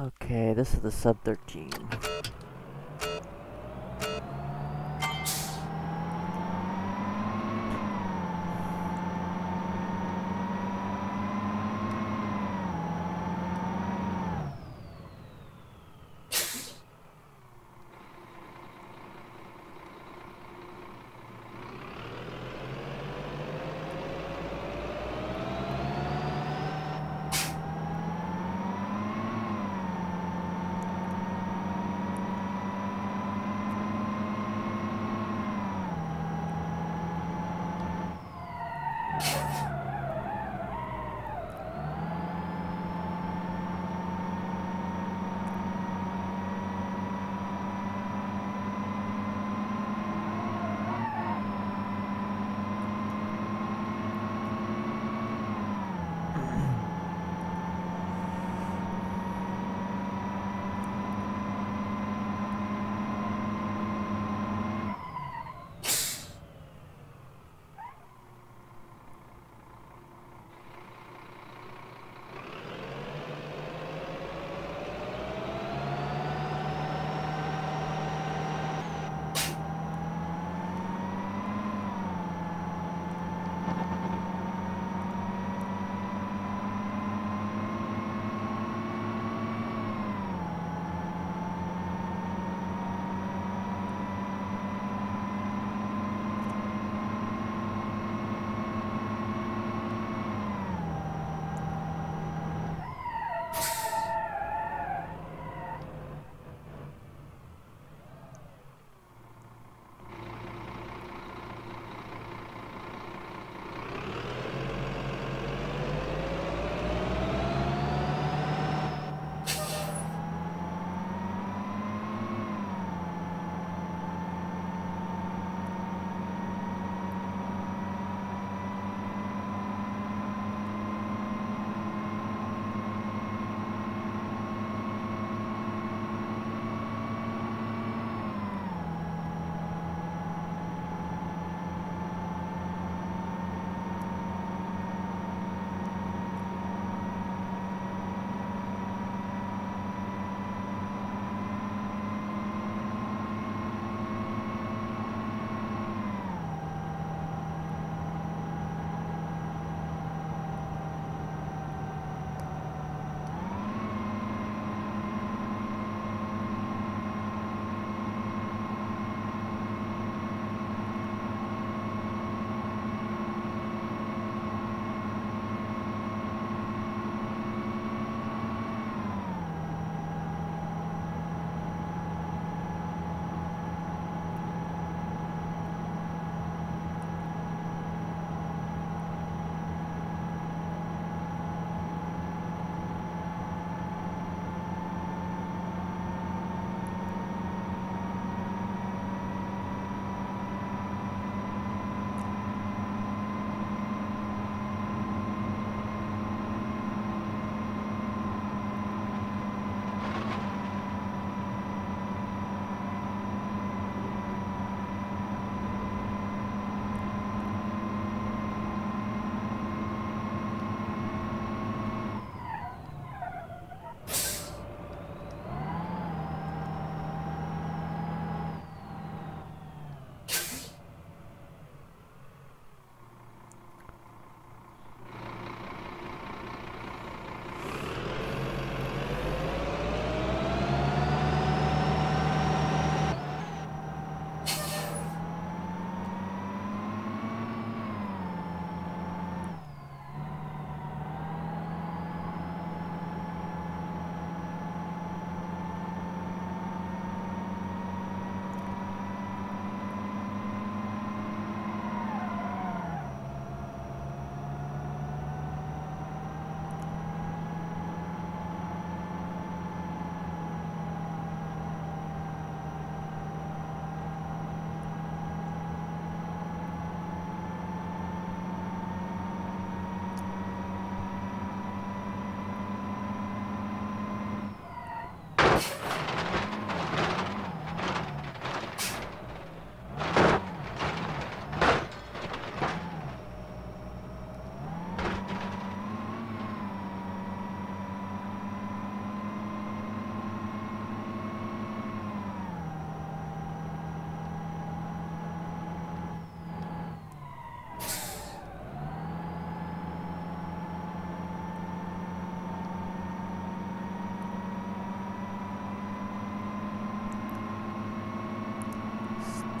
Okay, this is the sub 13.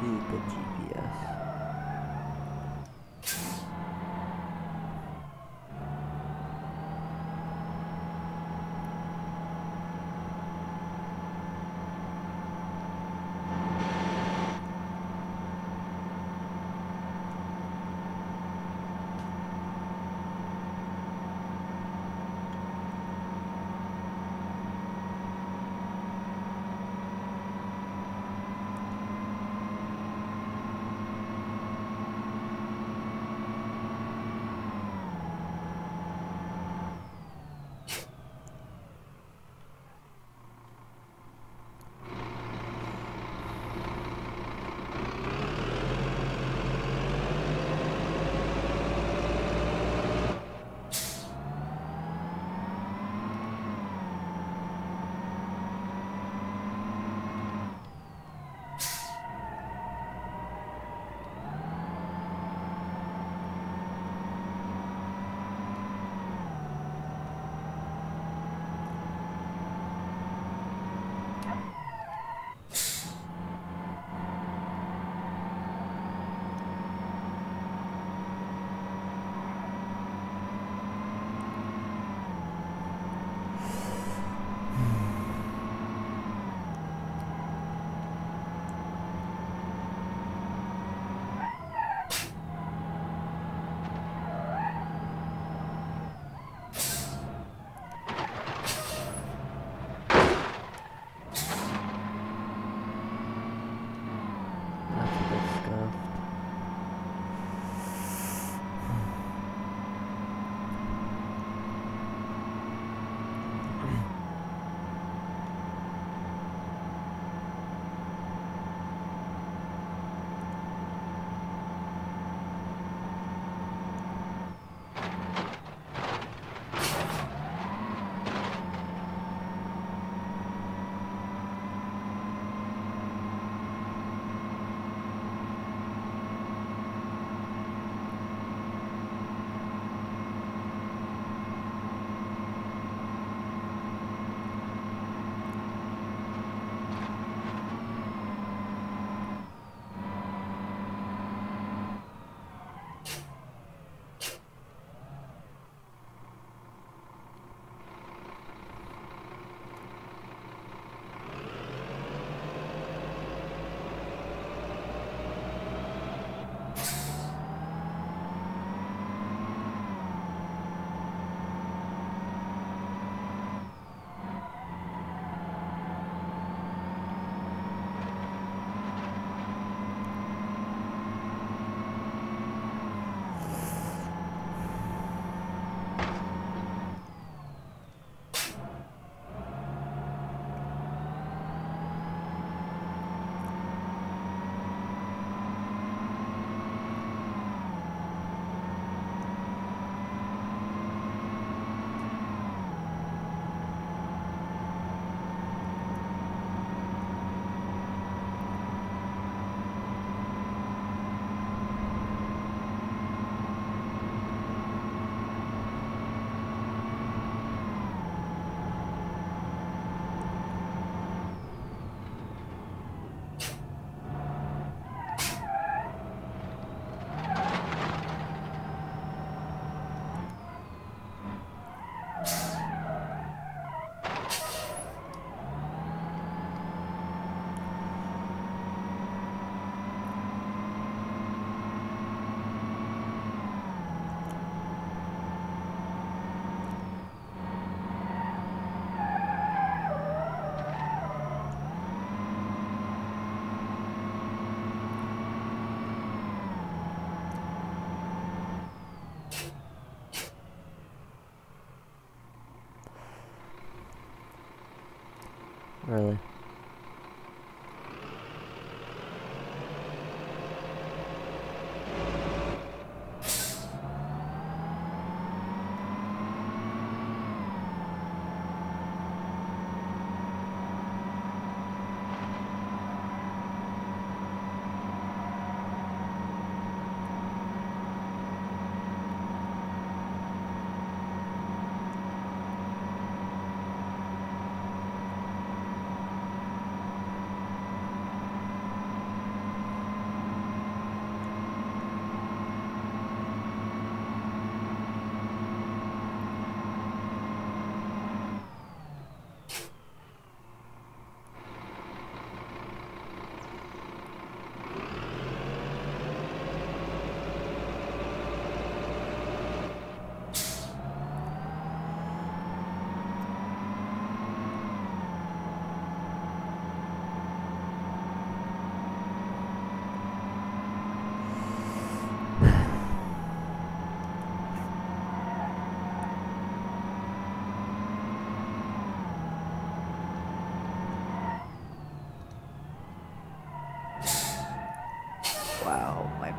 Stupid GPS. Really?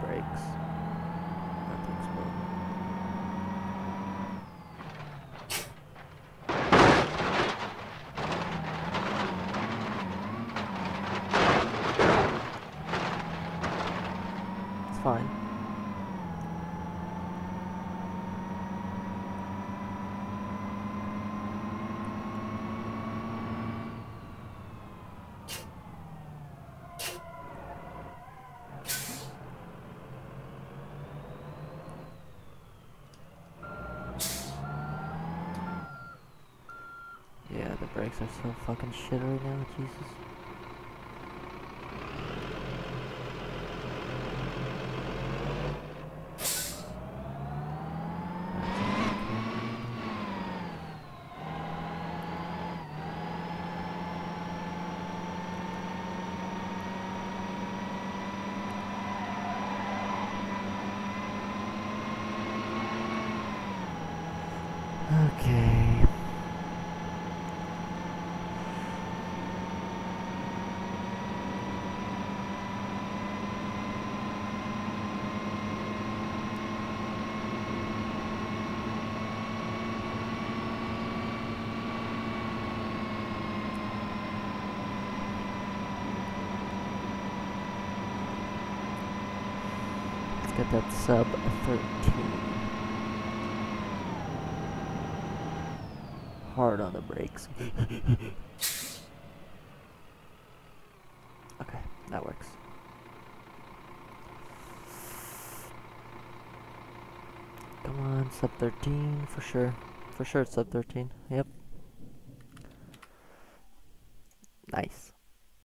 Brakes. Brakes are so fucking shit right now, Jesus. that's sub 13. Hard on the brakes. okay, that works. Come on, sub 13 for sure. For sure it's sub 13. Yep. Nice.